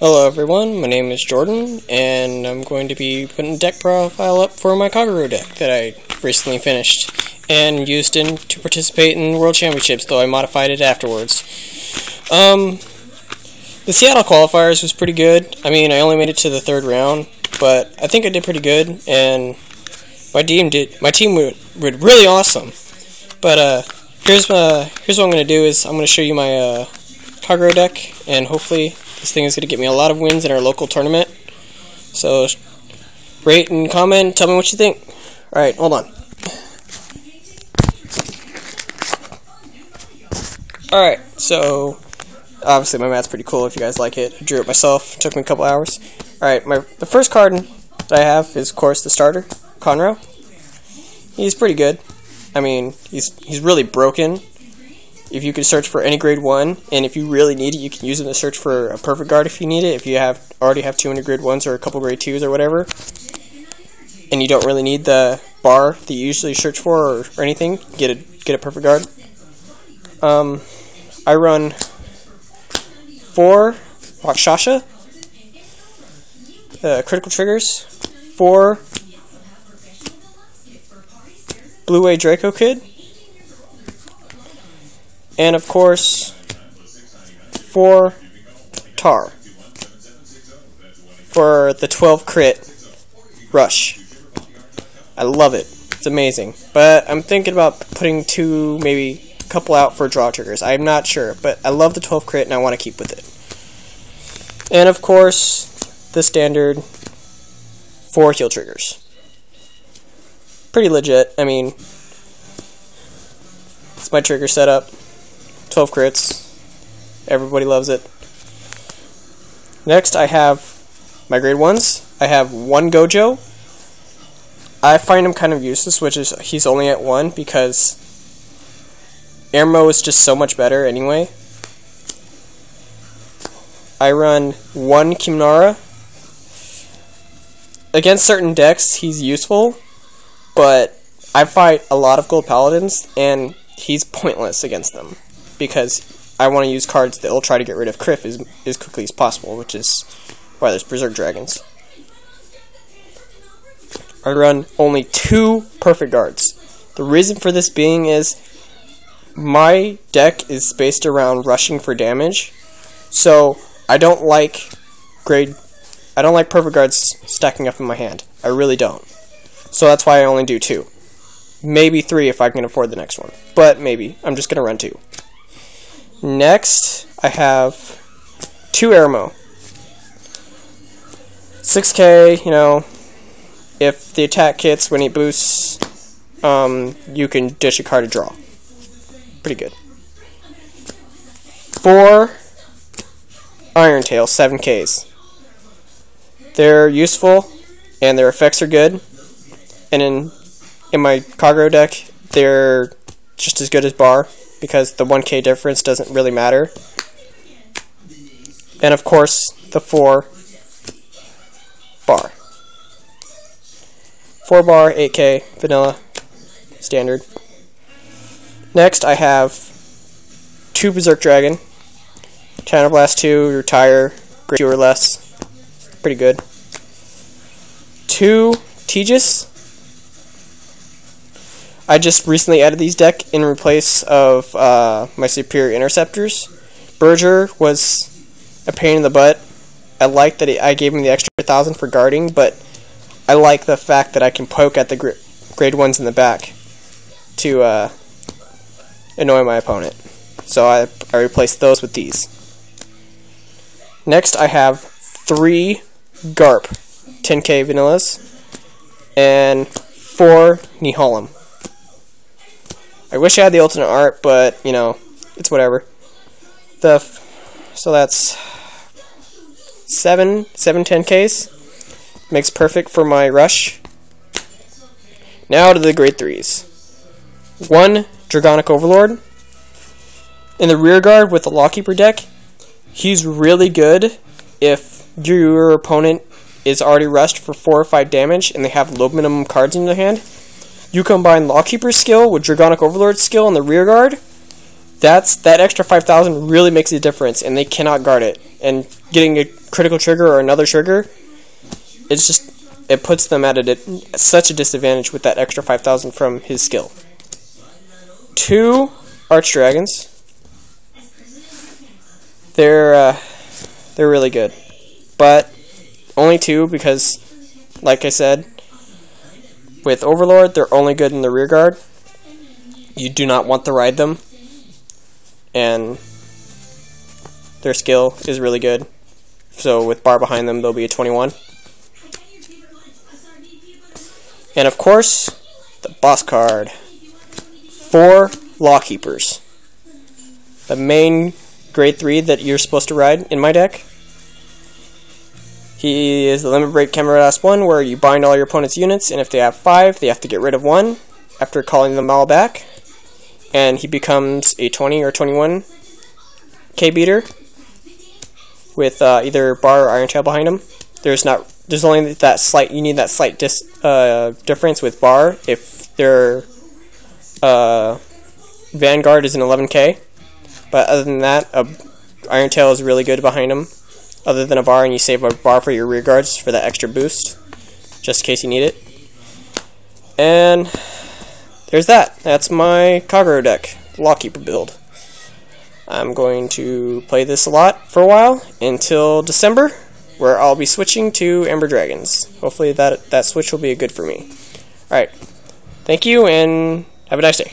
Hello everyone, my name is Jordan, and I'm going to be putting a deck profile up for my Kagero deck that I recently finished and used in to participate in World Championships, though I modified it afterwards. Um, the Seattle qualifiers was pretty good. I mean, I only made it to the third round, but I think I did pretty good, and my team did. My team went, went really awesome. But uh, here's my here's what I'm gonna do is I'm gonna show you my uh, Kagero deck, and hopefully this thing is going to get me a lot of wins in our local tournament. So, rate and comment, tell me what you think. Alright, hold on. Alright, so, obviously my mat's pretty cool if you guys like it. I drew it myself, it took me a couple hours. Alright, my the first card that I have is, of course, the starter, Conroe. He's pretty good. I mean, he's he's really broken, if you can search for any grade 1, and if you really need it, you can use it to search for a perfect guard if you need it, if you have already have 200 grade 1s or a couple grade 2s or whatever, and you don't really need the Bahr that you usually search for or, or anything, get a, get a perfect guard. Um, I run 4 Rakshasa, uh, critical triggers, 4 Blue Ray Dracokid, and of course, for Tahr for the 12 crit rush. I love it. It's amazing. But I'm thinking about putting two, maybe a couple out for draw triggers. I'm not sure, but I love the 12 crit and I want to keep with it. And of course, the standard four heal triggers. Pretty legit. I mean, it's my trigger setup. 12 crits. Everybody loves it. Next, I have my grade 1s. I have one Gojo. I find him kind of useless, which is he's only at 1 because Aermo is just so much better anyway. I run one Kimnara. Against certain decks, he's useful, but I fight a lot of gold paladins, and he's pointless against them because I want to use cards that will try to get rid of Kriff as, as quickly as possible, which is why there's Berserk Dragons. I run only two perfect guards. The reason for this being is my deck is based around rushing for damage, so I don't like grade. I don't like perfect guards stacking up in my hand. I really don't. So that's why I only do two. Maybe three if I can afford the next one. But maybe. I'm just going to run two. Next, I have two Aermo. 6k, you know, if the attack hits when he boosts, um, you can dish a card to draw. Pretty good. Four Iron Tail, 7ks. They're useful, and their effects are good. And in in my Kagero deck, they're just as good as Bahr because the 1k difference doesn't really matter. And of course, the 4 Bahr. 4 Bahr, 8k, vanilla, standard. Next, I have 2 Berserk Dragon, Counter Blast 2, retire, grade 2 or less, pretty good. 2 Tejas, I just recently added these deck in replace of uh, my superior interceptors. Berger was a pain in the butt. I like that I gave him the extra thousand for guarding, but I like the fact that I can poke at the gr grade ones in the back to uh, annoy my opponent. So I, I replaced those with these. Next, I have three Garp 10k vanillas and four Nehalem. I wish I had the alternate art, but, you know, it's whatever. The So that's 7, 7 10Ks. Makes perfect for my rush. Now to the grade 3s. 1 Dragonic Overlord. In the rear guard with the Lawkeeper deck, he's really good if your opponent is already rushed for 4 or 5 damage and they have low minimum cards in their hand you combine Lawkeeper's skill with Dragonic Overlord's skill in the rear guard, that's that extra 5000 really makes a difference and they cannot guard it. And getting a critical trigger or another trigger it's just it puts them at a such a disadvantage with that extra 5000 from his skill. Two arch dragons. They're uh, they're really good. But only two because like i said with overlord they're only good in the rear guard you do not want to ride them and their skill is really good. So with Bahr behind them, they'll be a 21. And of course, the boss card. Four Lawkeepers. The main grade 3 that you're supposed to ride in my deck. He is the Limit Break Camarades 1, where you bind all your opponent's units, and if they have 5, they have to get rid of 1 after calling them all back and he becomes a 20 or 21 K beater with uh, either Bahr or iron tail behind him. There's not there's only that slight you need that slight dis, uh, difference with Bahr if their uh, Vanguard is an 11k. But other than that, a Iron Tail is really good behind him. Other than a Bahr, and you save a Bahr for your rear guards for that extra boost, just in case you need it. And there's that. That's my Kagero deck, Lawkeeper build. I'm going to play this a lot for a while until December, where I'll be switching to Ember Dragons. Hopefully that that switch will be good for me. Alright. Thank you and have a nice day.